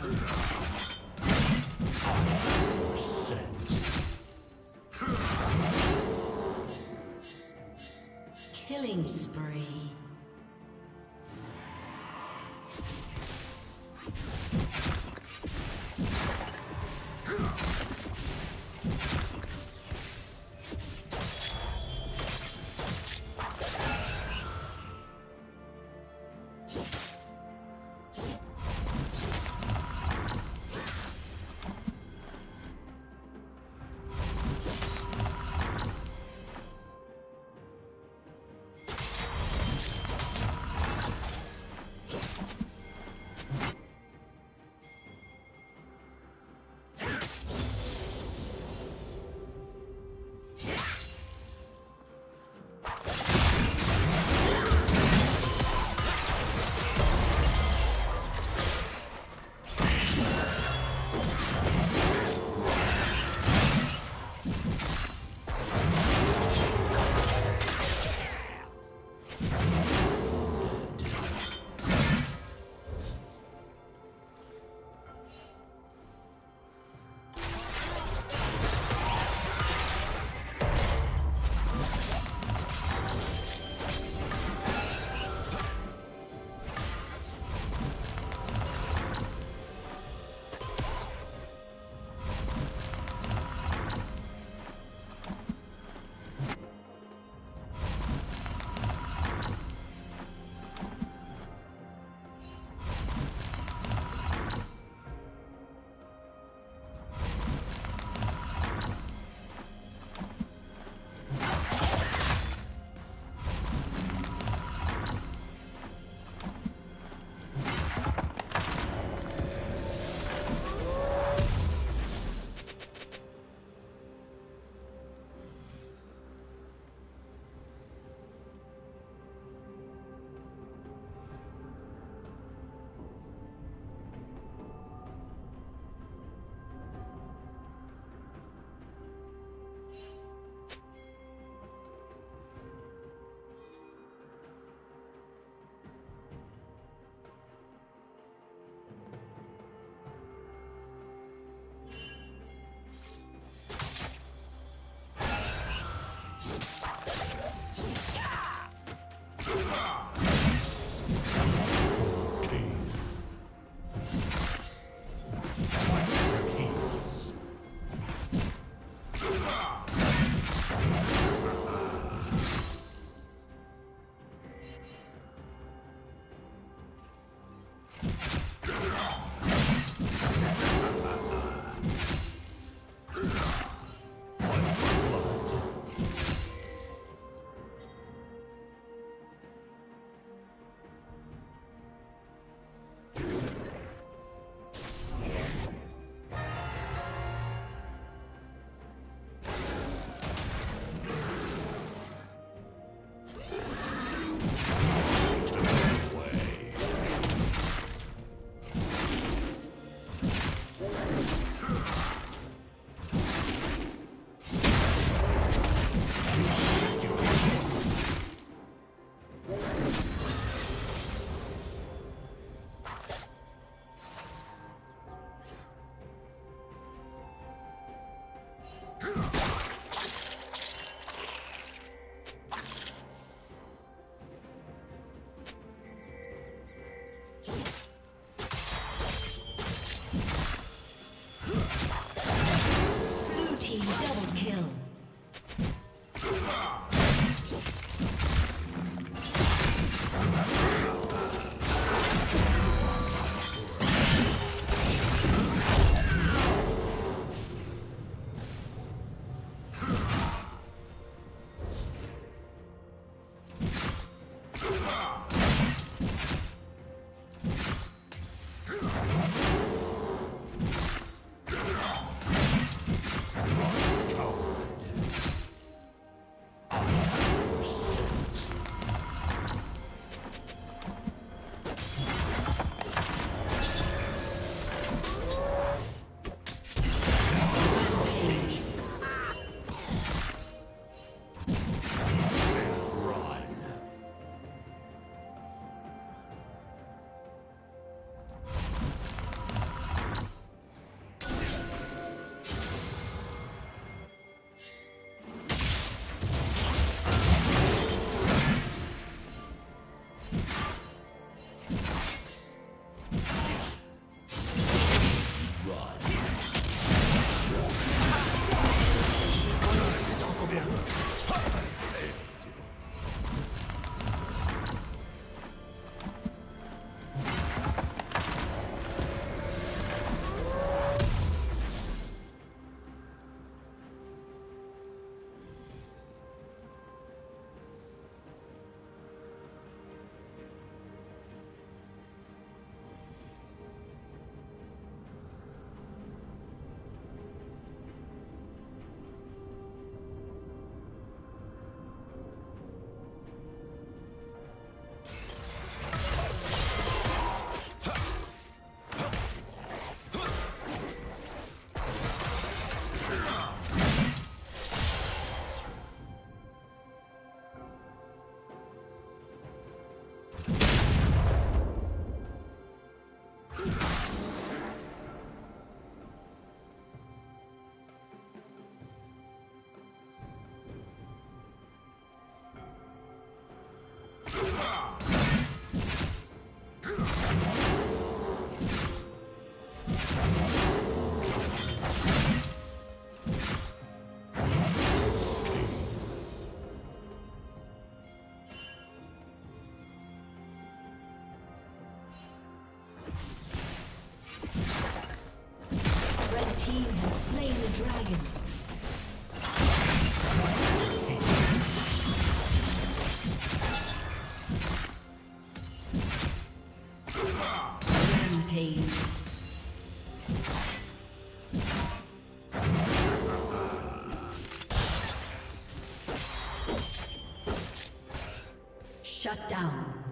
kill. Shut down.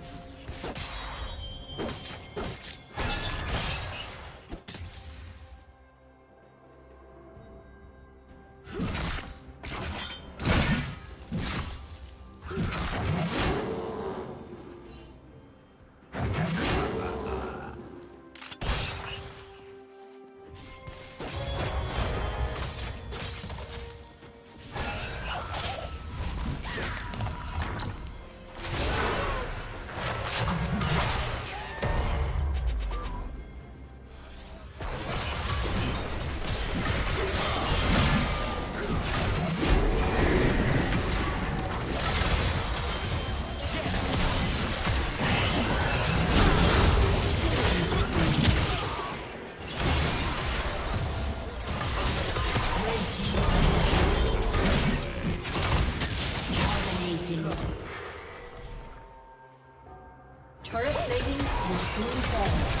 Blue Ball.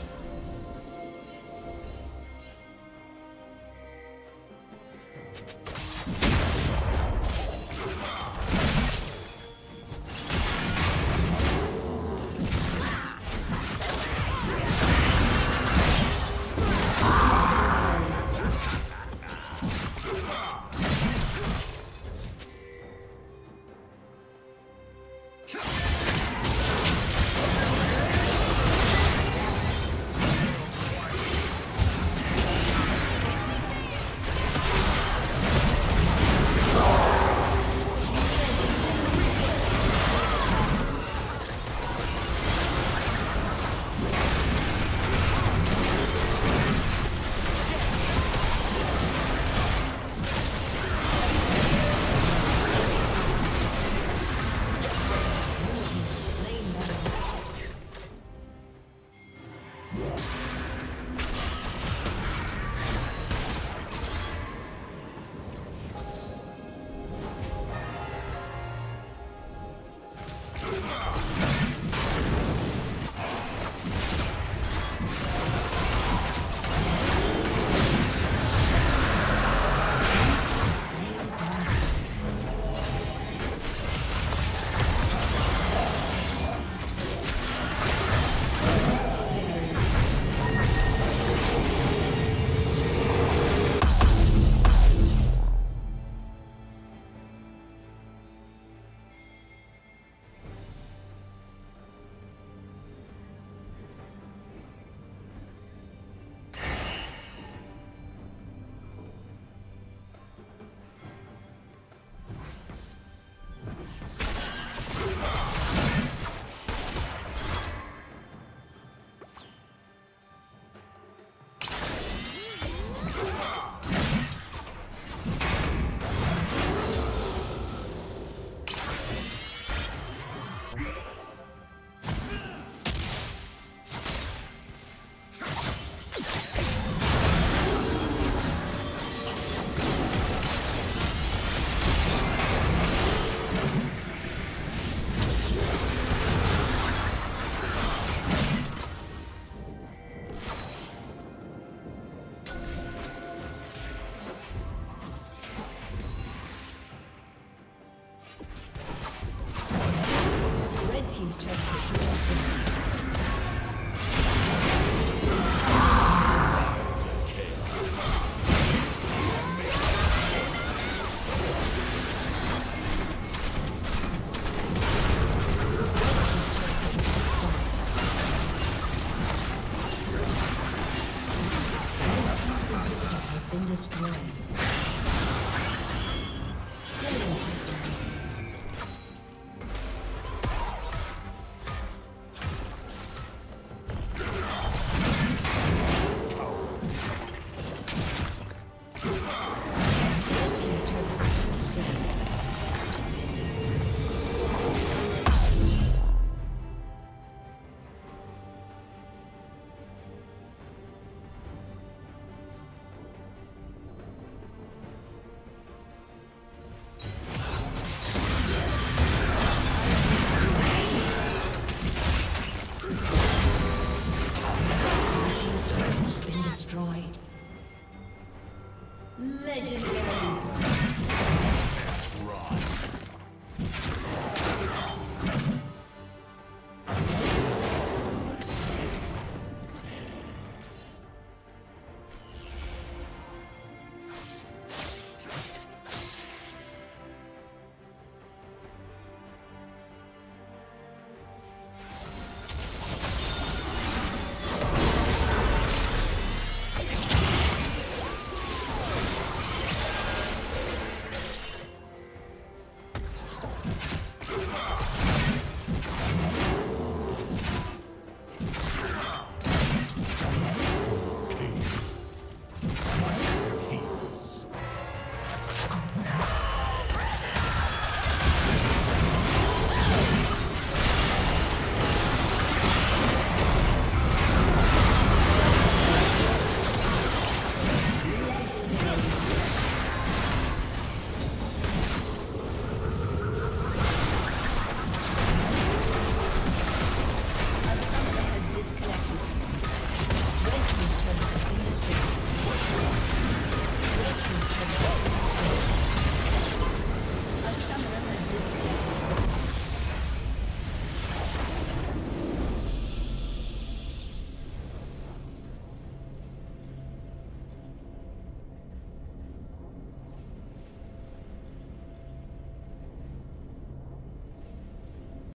Legendary.